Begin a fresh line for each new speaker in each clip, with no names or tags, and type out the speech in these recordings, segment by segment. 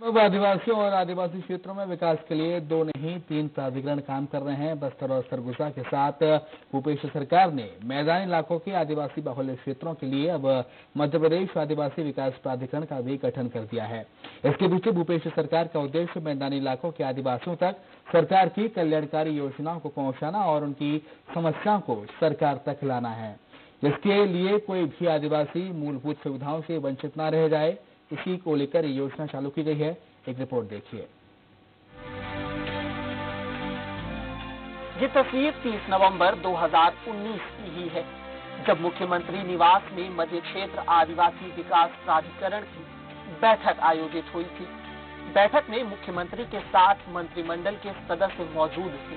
अब आदिवासियों और आदिवासी क्षेत्रों में विकास के लिए दो नहीं, तीन प्राधिकरण काम कर रहे हैं। बस्तर और सरगुजा के साथ भूपेश सरकार ने मैदानी इलाकों के आदिवासी बाहुल्य क्षेत्रों के लिए अब मध्य प्रदेश आदिवासी विकास प्राधिकरण का भी गठन कर दिया है। इसके पीछे भूपेश सरकार का उद्देश्य मैदानी इलाकों के आदिवासियों तक सरकार की कल्याणकारी योजनाओं को पहुंचाना और उनकी समस्याओं को सरकार तक लाना है। जिसके लिए कोई भी आदिवासी मूलभूत सुविधाओं से वंचित न रह जाए। इसी को लेकर योजना चालू की गई है। एक रिपोर्ट देखिए।
ये तस्वीर 30 नवंबर 2019 की ही है, जब मुख्यमंत्री निवास में मध्य क्षेत्र आदिवासी विकास प्राधिकरण की बैठक आयोजित हुई थी। बैठक में मुख्यमंत्री के साथ मंत्रिमंडल के सदस्य मौजूद थे।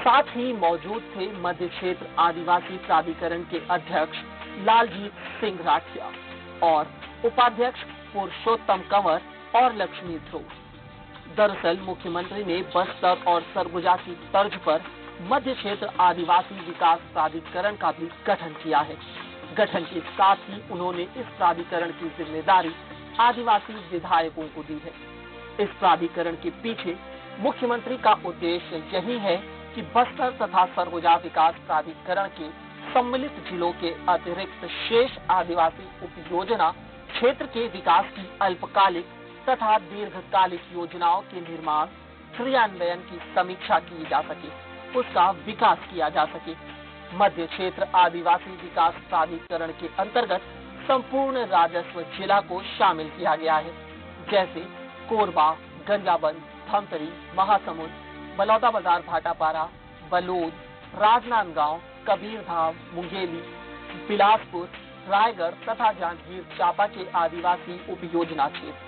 साथ ही मौजूद थे मध्य क्षेत्र आदिवासी प्राधिकरण के अध्यक्ष लालजीत सिंह राठिया और उपाध्यक्ष पुरुषोत्तम कंवर और लक्ष्मी ध्रुव। दरअसल मुख्यमंत्री ने बस्तर और सरगुजा की तर्ज पर मध्य क्षेत्र आदिवासी विकास प्राधिकरण का भी गठन किया है। गठन के साथ ही उन्होंने इस प्राधिकरण की ज़िम्मेदारी आदिवासी विधायकों को दी है। इस प्राधिकरण के पीछे मुख्यमंत्री का उद्देश्य यही है कि बस्तर तथा सरगुजा विकास प्राधिकरण के सम्मिलित जिलों के अतिरिक्त शेष आदिवासी उप योजना क्षेत्र के विकास की अल्पकालिक तथा दीर्घकालिक योजनाओं के निर्माण, क्रियान्वयन की समीक्षा की जा सके, उसका विकास किया जा सके। मध्य क्षेत्र आदिवासी विकास प्राधिकरण के अंतर्गत संपूर्ण राजस्व जिला को शामिल किया गया है, जैसे कोरबा गंजाबंद धमतरी, महासमुंद, बलौदा बाज़ार, भाटापारा, बलोद, राजनांदगांव, कबीरधाम, मुंगेली, बिलासपुर रायगढ़ तथा जांजगीर चांपा के आदिवासी उप योजना क्षेत्र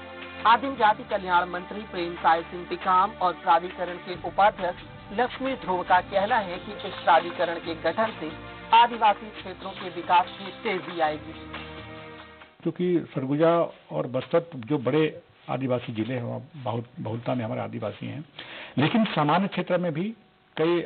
आदिम जाति कल्याण मंत्री प्रेम साय सिंह टिकाम और प्राधिकरण के उपाध्यक्ष लक्ष्मी ध्रुव का कहना है कि इस प्राधिकरण के गठन से आदिवासी क्षेत्रों के विकास में तेज़ी आएगी।
क्योंकि सरगुजा और बस्तर जो बड़े आदिवासी ज़िले हैं बहुत बहुलता में हमारे आदिवासी हैं। लेकिन सामान्य क्षेत्र में भी कई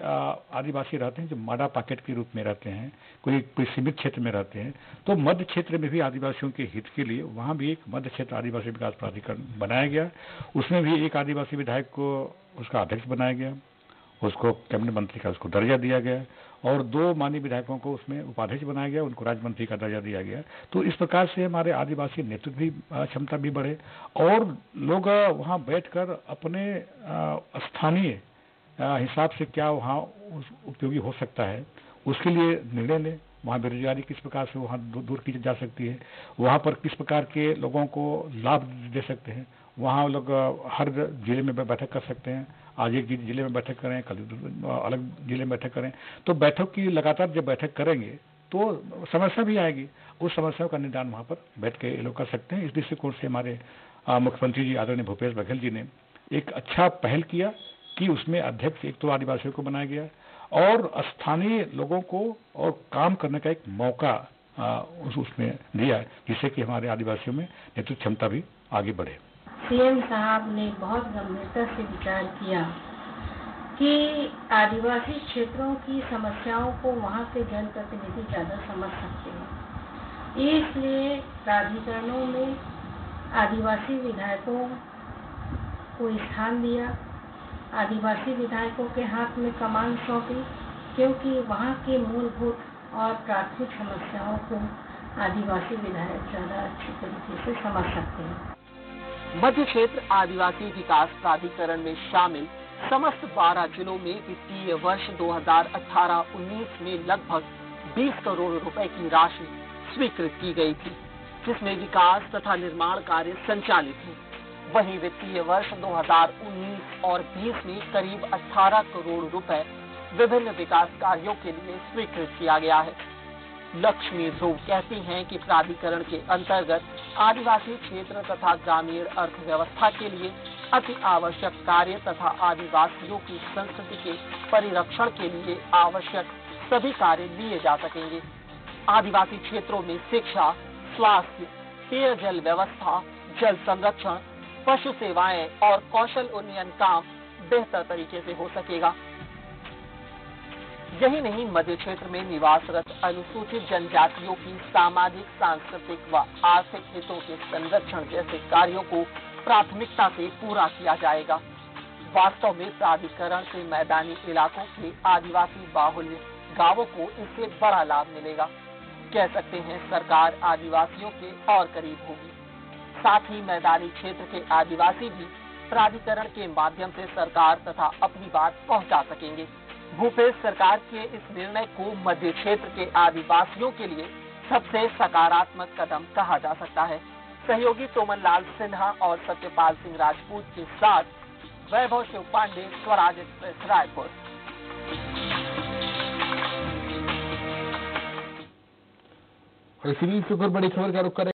आदिवासी रहते हैं जो माडा पॉकेट के रूप में रहते हैं, कोई कोई सीमित क्षेत्र में रहते हैं तो मध्य क्षेत्र में भी आदिवासियों के हित के लिए वहाँ भी एक मध्य क्षेत्र आदिवासी विकास प्राधिकरण बनाया गया। उसमें भी एक आदिवासी विधायक को उसका अध्यक्ष बनाया गया, उसको कैबिनेट मंत्री का उसको दर्जा दिया गया और दो माननीय विधायकों को उसमें उपाध्यक्ष बनाया गया, उनको राज्य मंत्री का दर्जा दिया गया। तो इस प्रकार से हमारे आदिवासी नेतृत्व भी क्षमता भी बढ़े और लोग वहाँ बैठकर अपने स्थानीय हिसाब से क्या वहाँ उपयोगी हो सकता है, उसके लिए निर्णय लें। वहाँ बेरोजगारी किस प्रकार से वहाँ दूर की जा सकती है, वहाँ पर किस प्रकार के लोगों को लाभ दे सकते हैं, वहाँ लोग हर ज़िले में बैठक कर सकते हैं, आज एक ज़िले में बैठक करें, कल अलग ज़िले में बैठक करें। तो बैठक की लगातार जब बैठक करेंगे तो समस्या भी आएगी। उस समस्याओं का निदान वहाँ पर बैठ के लोग कर सकते हैं। इस दृष्टिकोण से हमारे मुख्यमंत्री जी आदरणीय भूपेश बघेल जी ने एक अच्छा पहल किया कि उसमें अध्यक्ष एक तो आदिवासियों को बनाया गया और स्थानीय लोगों को और काम करने का एक मौका आ, उस उसमें दिया जिससे कि हमारे आदिवासियों में नेतृत्व क्षमता भी आगे बढ़े।
सीएम साहब ने बहुत गंभीरता से विचार किया कि आदिवासी क्षेत्रों की समस्याओं को वहाँ के जनप्रतिनिधि ज़्यादा समझ सकते हैं। इसलिए प्राधिकरणों में आदिवासी विधायकों को स्थान दिया आदिवासी विधायकों के हाथ में कमान सौंपी, क्योंकि वहाँ की मूलभूत और प्राथमिक समस्याओं को आदिवासी विधायक ज़्यादा अच्छी तरीके से समझ सकते हैं।
मध्य क्षेत्र आदिवासी विकास प्राधिकरण में शामिल समस्त 12 जिलों में वित्तीय वर्ष 2018-19 में लगभग 20 करोड़ रुपए की राशि स्वीकृत की गई थी, जिसमें विकास तथा निर्माण कार्य संचालित है। वहीं वित्तीय वर्ष 2019 और 20 में करीब 18 करोड़ रुपए विभिन्न विकास कार्यों के लिए स्वीकृत किया गया है। लक्ष्मी ध्रुव कहती हैं कि प्राधिकरण के अंतर्गत आदिवासी क्षेत्र तथा ग्रामीण अर्थव्यवस्था के लिए अति आवश्यक कार्य तथा आदिवासियों की संस्कृति के परिरक्षण के लिए आवश्यक सभी कार्य लिए जा सकेंगे। आदिवासी क्षेत्रों में शिक्षा, स्वास्थ्य, पेयजल व्यवस्था, जल संरक्षण पशु सेवाएँ और कौशल उन्नयन काम बेहतर तरीके से हो सकेगा। यही नहीं, मध्य क्षेत्र में निवासरत अनुसूचित जनजातियों की सामाजिक, सांस्कृतिक व आर्थिक हितों के संरक्षण जैसे कार्यों को प्राथमिकता से पूरा किया जाएगा। वास्तव में प्राधिकरण से मैदानी इलाकों के आदिवासी बाहुल्य गाँवों को इससे बड़ा लाभ मिलेगा। कह सकते हैं, सरकार आदिवासियों के और करीब होगी। साथ ही मैदानी क्षेत्र के आदिवासी भी प्राधिकरण के माध्यम से सरकार तथा अपनी बात पहुँचा सकेंगे। भूपेश सरकार के इस निर्णय को मध्य क्षेत्र के आदिवासियों के लिए सबसे सकारात्मक कदम कहा जा सकता है। सहयोगी तोमन लाल सिन्हा और सत्यपाल सिंह राजपूत के साथ वैभव शिव पांडे, स्वराज एक्सप्रेस, रायपुर।
इसी बीच बड़ी खबर का रुख करें।